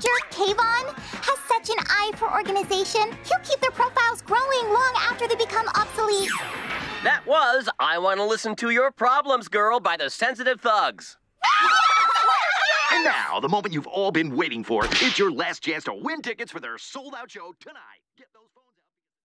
manager, Kayvon, has such an eye for organization. He'll keep their profiles growing long after they become obsolete. That was I Want to Listen to Your Problems, Girl by the Sensitive Thugs. And now, the moment you've all been waiting for. It's your last chance to win tickets for their sold out show tonight. Get those